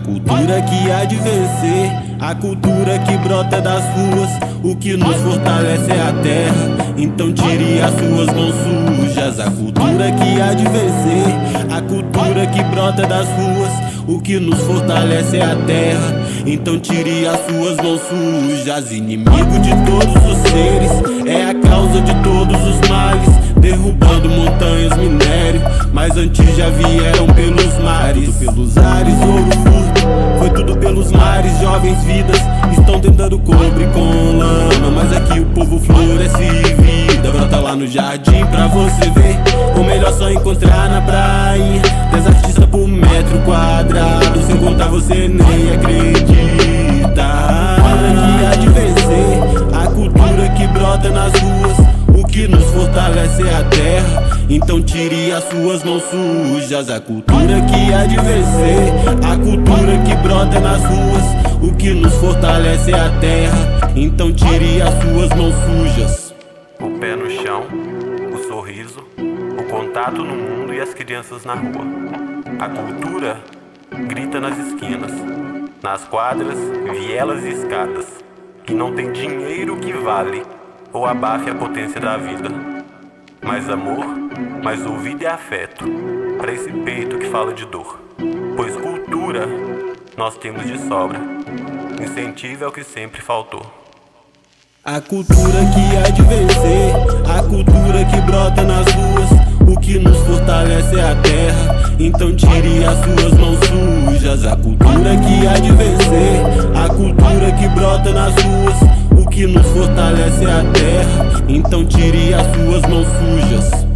cultura que há de vencer, a cultura que brota das ruas. O que nos fortalece é a terra, então tire as suas mãos sujas. A cultura que há de vencer, a cultura que brota das ruas. O que nos fortalece é a terra, então tire as suas mãos sujas. Inimigo de todos os seres, é a causa de todos os males, derrubando montanhas, minério. Mas antes já vieram tentando cobre com lama. Mas aqui o povo floresce vida. Brota lá no jardim pra você ver. O melhor só encontrar na praia. 10 artistas por metro quadrado. Sem contar você nem acredita. Que há de vencer a cultura que brota nas ruas. Fortalece a terra. Então tire as suas mãos sujas. A cultura que há de vencer. A cultura que brota nas ruas. O que nos fortalece é a terra. Então tire as suas mãos sujas. O pé no chão, o sorriso, o contato no mundo e as crianças na rua. A cultura grita nas esquinas, nas quadras, vielas e escadas. E não tem dinheiro que vale ou abafe a potência da vida. Mais amor, mais ouvido e afeto para esse peito que fala de dor. Pois cultura nós temos de sobra. Incentivo é o que sempre faltou. A cultura que há de vencer, a cultura que brota nas ruas. O que nos fortalece é a terra, então tire as suas mãos sujas. A cultura que há de vencer, a cultura que brota nas ruas. Que nos fortalece é a terra, então tire as suas mãos sujas.